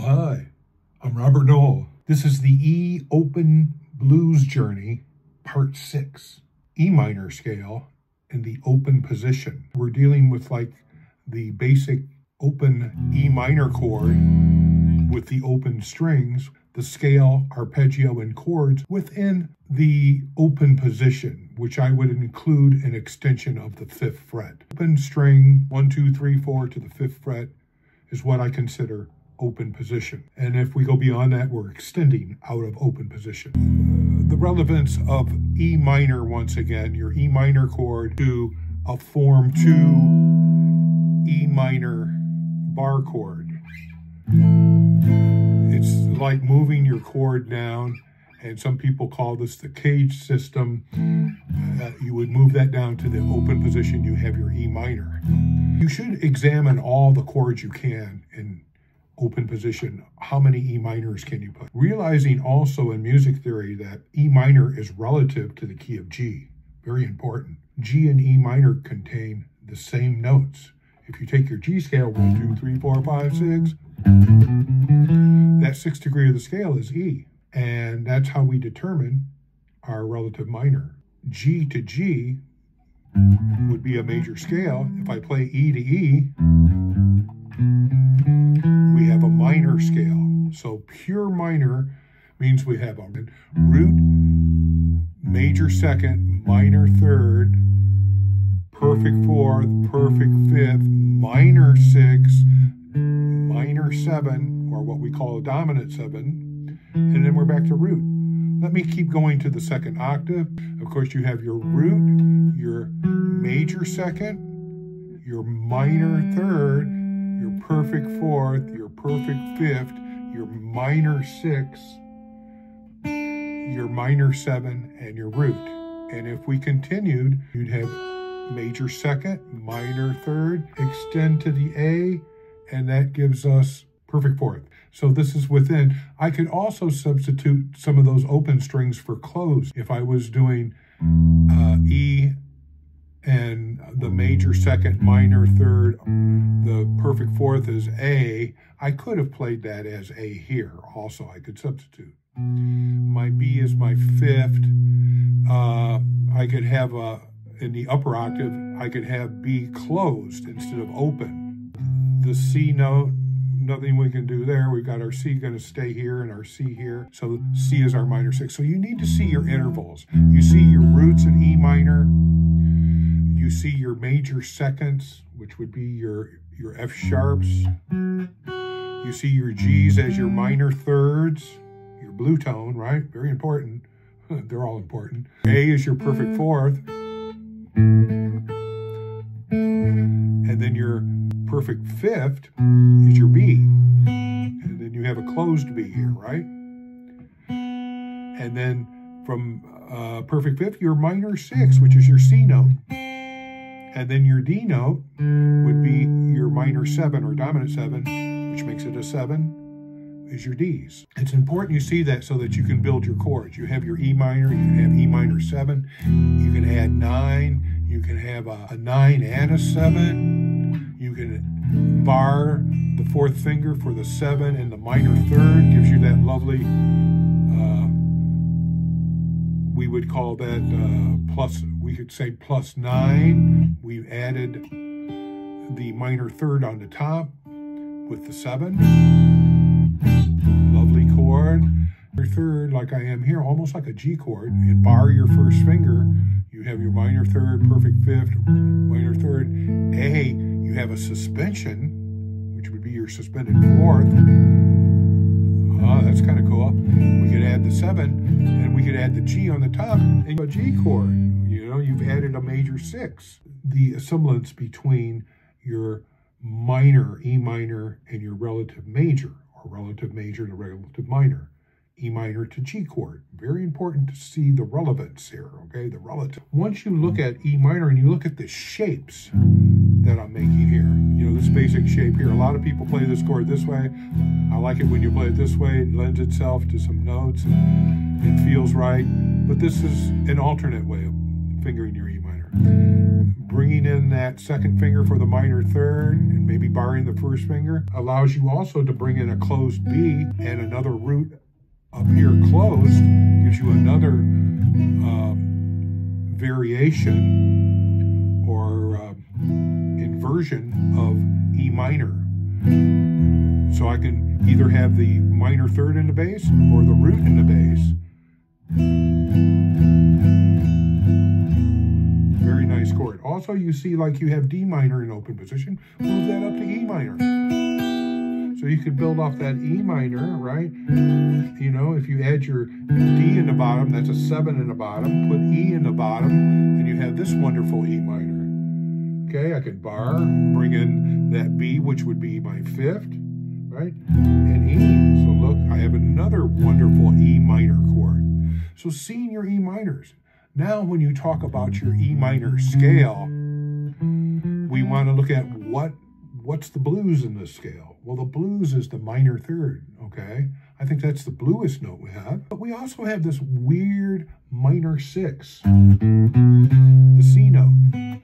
Hi, I'm Robert Noel. This is the E Open Blues Journey, Part 6, E minor scale in the open position. We're dealing with like the basic open E minor chord with the open strings, the scale, arpeggio, and chords within the open position, which I would include an extension of the fifth fret. Open string, one, two, three, four to the fifth fret is what I consider open position. And if we go beyond that, we're extending out of open position. The relevance of E minor, once again, your E minor chord to a form two E minor bar chord. It's like moving your chord down, and some people call this the CAGED system. Uh, you would move that down to the open position, you have your E minor. You should examine all the chords you can in open position, how many E minors can you put? Realizing also in music theory that E minor is relative to the key of G, very important. G and E minor contain the same notes. If you take your G scale, one, two, three, four, five, six, that sixth degree of the scale is E. And that's how we determine our relative minor. G to G would be a major scale. If I play E to E, scale. So pure minor means we have a root, major second, minor third, perfect fourth, perfect fifth, minor six, minor seven, or what we call a dominant seven, and then we're back to root. Let me keep going to the second octave. Of course, you have your root, your major second, your minor third, your perfect fourth, your perfect fifth, your minor six, your minor seven, and your root. And if we continued, you'd have major second, minor third, extend to the A, and that gives us perfect fourth. So this is within. I could also substitute some of those open strings for closed. If I was doing uh, E and the major second, minor third, the perfect fourth is A, I could have played that as A here also. I could substitute. My B is my fifth. Uh, I could have a, in the upper octave, I could have B closed instead of open. The C note, nothing we can do there. We've got our C going to stay here and our C here. So C is our minor six. So you need to see your intervals. You see your roots in E minor. You see your major seconds, which would be your, your F sharps. You see your G's as your minor thirds, your blue tone, right? Very important. They're all important. A is your perfect fourth. And then your perfect fifth is your B. And then you have a closed B here, right? And then from uh, perfect fifth, your minor six, which is your C note. And then your D note would be your minor seven or dominant seven, which makes it a seven, is your Ds. It's important you see that so that you can build your chords. You have your E minor, you can have E minor seven, you can add nine, you can have a, a nine and a seven, you can bar the fourth finger for the seven and the minor third, gives you that lovely, uh, we would call that uh, plus, we could say plus nine. We've added the minor third on the top with the seven. Lovely chord. Your third, like I am here, almost like a G chord, and bar your first finger. You have your minor third, perfect fifth, minor third. A, you have a suspension, which would be your suspended fourth. Ah, that's kind of cool. We could add the seven, and we could add the G on the top, and a G chord. You know, you've added a major six. The semblance between your minor, E minor, and your relative major, or relative major to relative minor. E minor to G chord. Very important to see the relevance here, okay? The relative. Once you look at E minor and you look at the shapes that I'm making here, you know, this basic shape here, a lot of people play this chord this way. I like it when you play it this way. It lends itself to some notes and it feels right. But this is an alternate way of fingering your E minor. Bringing in that second finger for the minor third and maybe barring the first finger allows you also to bring in a closed B and another root up here closed gives you another um, variation or uh, inversion of E minor. So I can either have the minor third in the bass or the root in the bass. Chord. Also, you see like you have D minor in open position, move that up to E minor. So you could build off that E minor, right? You know, if you add your D in the bottom, that's a seven in the bottom, put E in the bottom, and you have this wonderful E minor. Okay, I could bar, bring in that B, which would be my fifth, right? And E. So look, I have another wonderful E minor chord. So seeing your E minors. Now when you talk about your E minor scale, we want to look at what what's the blues in this scale? Well, the blues is the minor third, okay? I think that's the bluest note we have. But we also have this weird minor six, the C note.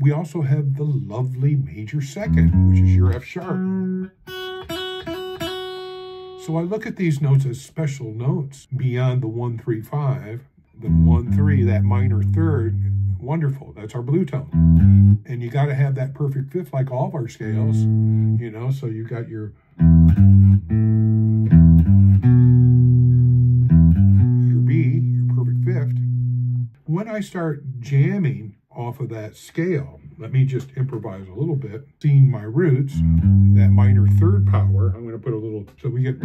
We also have the lovely major second, which is your F sharp. So I look at these notes as special notes beyond the one, three, five, the one, three, that minor third, wonderful. That's our blue tone. And you got to have that perfect fifth like all of our scales, you know, so you got your your B, your perfect fifth. When I start jamming off of that scale, let me just improvise a little bit. Seeing my roots, that minor third power, I'm going to put a little, so we get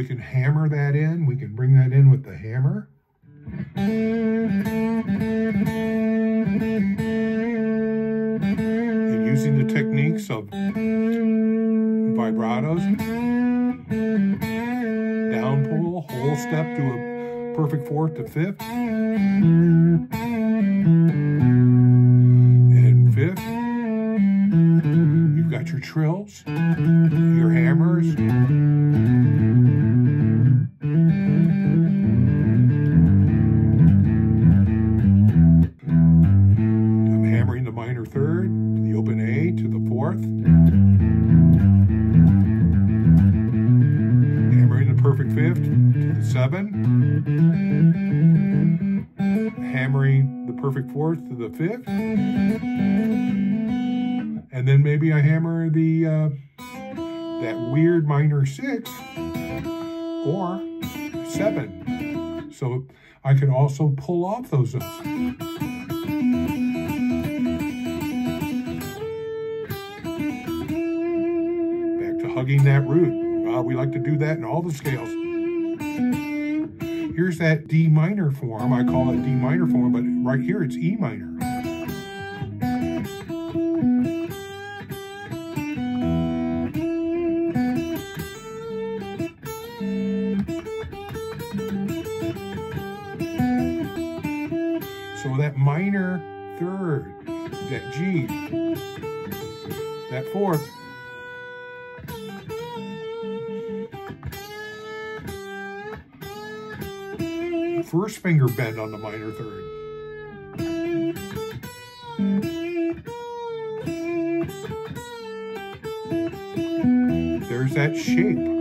we can hammer that in. We can bring that in with the hammer. And using the techniques of vibratos, down pull, whole step to a perfect fourth to fifth, that weird minor six or seven. So I can also pull off those notes. Back to hugging that root. Uh, we like to do that in all the scales. Here's that D minor form. I call it D minor form, but right here it's E minor. Third, that G, that fourth, first finger bend on the minor third. There's that shape.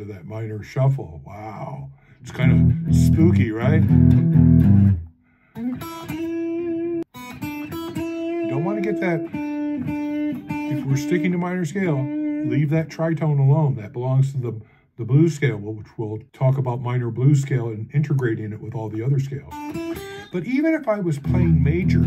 That that minor shuffle. Wow. It's kind of spooky, right? Don't want to get that if we're sticking to minor scale, leave that tritone alone. That belongs to the, the blues scale, which we'll talk about minor blues scale and integrating it with all the other scales. But even if I was playing major,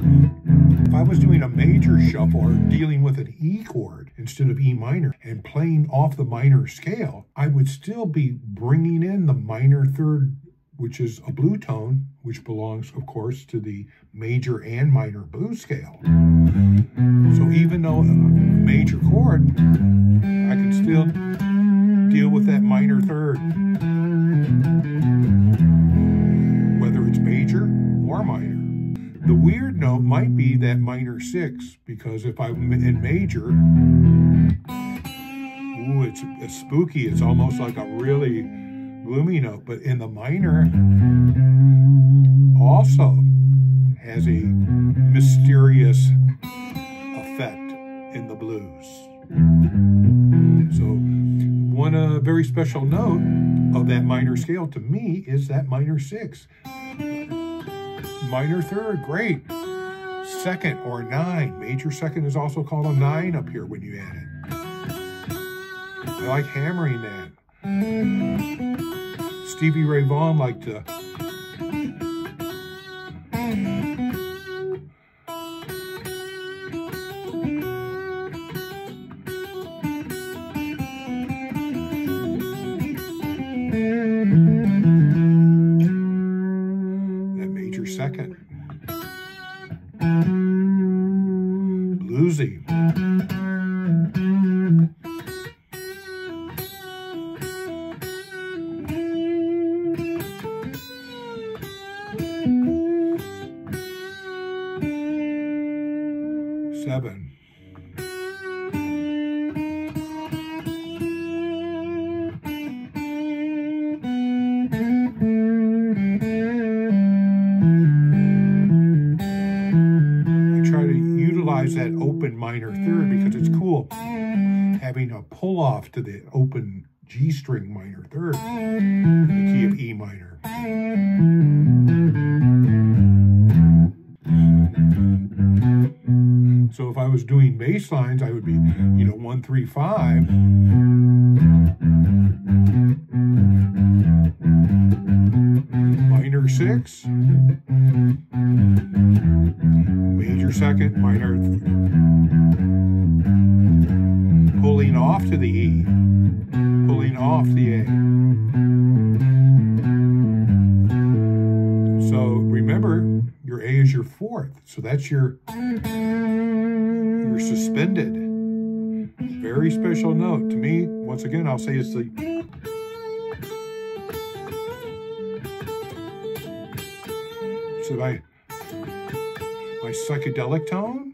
if I was doing a major shuffle or dealing with an E chord instead of E minor and playing off the minor scale, I would still be bringing in the minor third, which is a blue tone, which belongs, of course, to the major and minor blues scale. So even though a major chord, I can still deal with that minor third, whether it's major or minor. The weird note might be that minor six, because if I'm in major, ooh, it's, it's spooky. It's almost like a really gloomy note. But in the minor, also has a mysterious effect in the blues. So one uh, very special note of that minor scale to me is that minor six. Minor third, great. Second or nine. Major second is also called a nine up here when you add it. I like hammering that. Stevie Ray Vaughan liked to Seven. I try to utilize that open minor third because it's cool having a pull off to the open G string minor third, the key of E minor. Was doing bass lines, I would be, you know, one, three, five. Minor six. Major second, minor. Pulling off to the E. Pulling off the A. So remember, your A is your fourth. So that's your you're suspended. Very special note. To me, once again, I'll say it's the so my my psychedelic tone.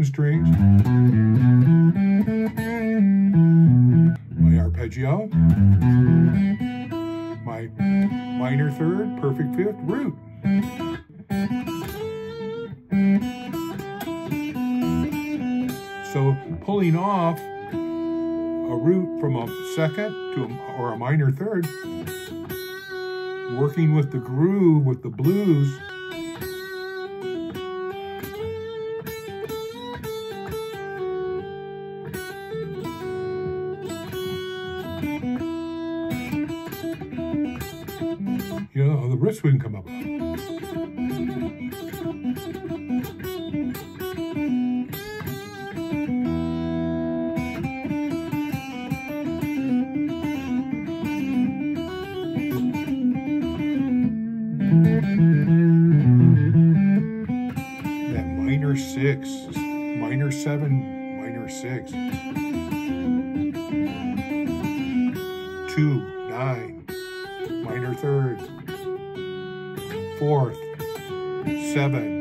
Open strings. My arpeggio. My minor third, perfect fifth, root. So pulling off a root from a second to a, or a minor third, working with the groove with the blues riffs we can come up with. six, minor seven, minor six. Two, nine, minor third. Fourth, seven,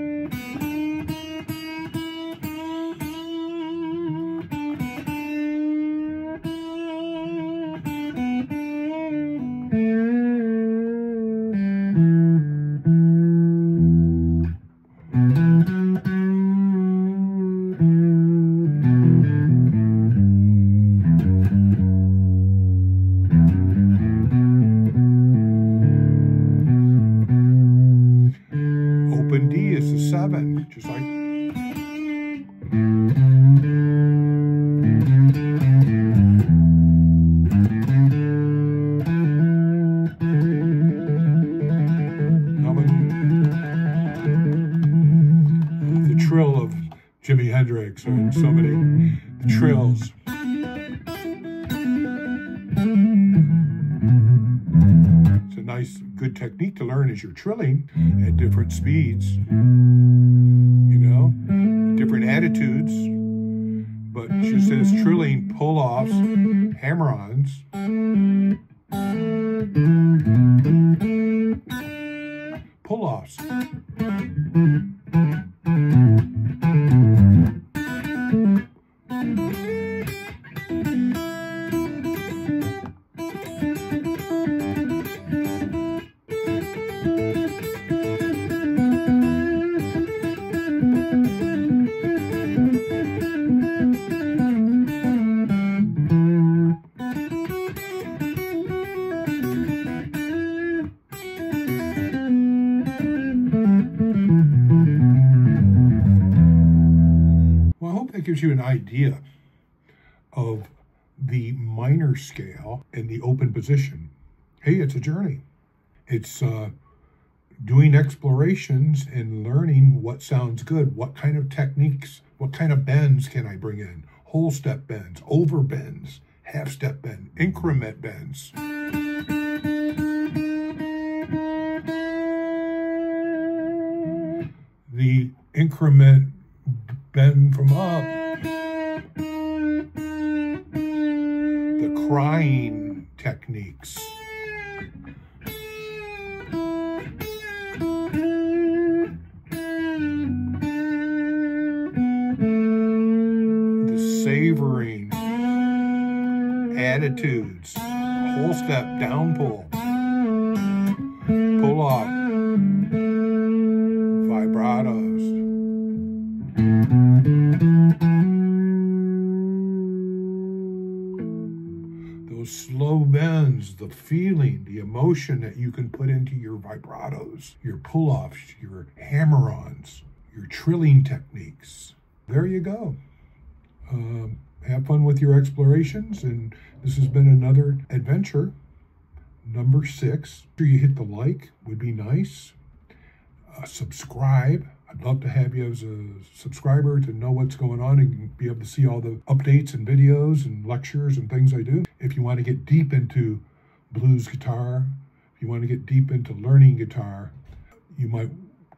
Hendrix and so many trills. It's a nice, good technique to learn as you're trilling at different speeds, you know, different attitudes. But she says trilling pull-offs, hammer-ons, gives you an idea of the minor scale and the open position. Hey, it's a journey. It's uh, doing explorations and learning what sounds good, what kind of techniques, what kind of bends can I bring in, whole step bends, over bends, half step bend, increment bends. The increment bend from up. The crying techniques. The savoring attitudes, whole step down pull, pull off, the feeling, the emotion that you can put into your vibratos, your pull offs, your hammer ons, your trilling techniques. There you go. Uh, have fun with your explorations, and this has been another adventure. Number six. Sure, you hit the like, would be nice. Uh, subscribe I'd love to have you as a subscriber to know what's going on and be able to see all the updates and videos and lectures and things I do. If you want to get deep into blues guitar, if you want to get deep into learning guitar, you might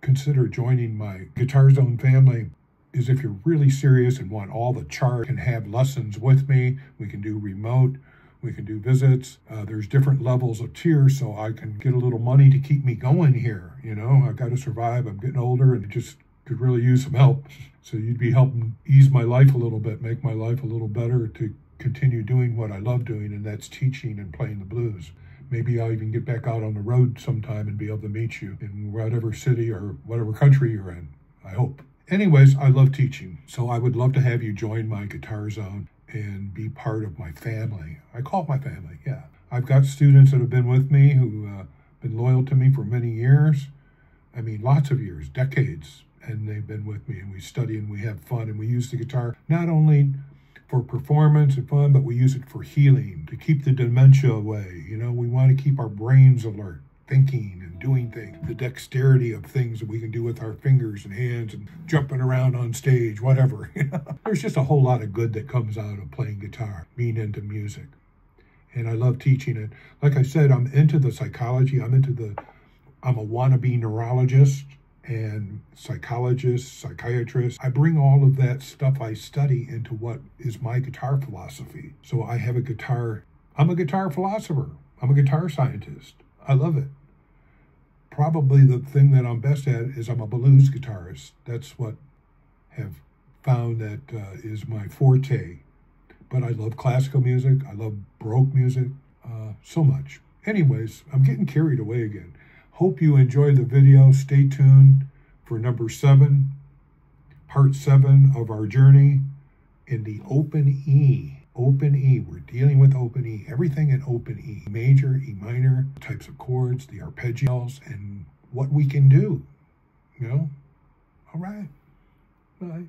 consider joining my Guitar Zone family is if you're really serious and want all the chart and have lessons with me, we can do remote, we can do visits. Uh, there's different levels of tiers, so I can get a little money to keep me going here. You know, I've got to survive. I'm getting older and just could really use some help. So you'd be helping ease my life a little bit, make my life a little better to continue doing what I love doing, and that's teaching and playing the blues. Maybe I'll even get back out on the road sometime and be able to meet you in whatever city or whatever country you're in. I hope. Anyways, I love teaching, so I would love to have you join my Guitar Zone and be part of my family. I call it my family, yeah. I've got students that have been with me who uh, been loyal to me for many years. I mean, lots of years, decades, and they've been with me, and we study and we have fun, and we use the guitar not only for performance and fun, but we use it for healing, to keep the dementia away. You know, we want to keep our brains alert, thinking and doing things, the dexterity of things that we can do with our fingers and hands and jumping around on stage, whatever. There's just a whole lot of good that comes out of playing guitar, being into music. And I love teaching it. Like I said, I'm into the psychology. I'm into the, I'm a wannabe neurologist. And psychologists, psychiatrists. I bring all of that stuff I study into what is my guitar philosophy. So I have a guitar, I'm a guitar philosopher, I'm a guitar scientist. I love it. Probably the thing that I'm best at is I'm a blues guitarist. That's what I've found that uh, is my forte. But I love classical music. I love Baroque music uh, so much. Anyways, I'm getting carried away again. Hope you enjoy the video. Stay tuned for number seven, part seven of our journey in the open E. Open E. We're dealing with open E. Everything in open E. Major, E minor, types of chords, the arpeggios, and what we can do. You know? All right. Bye.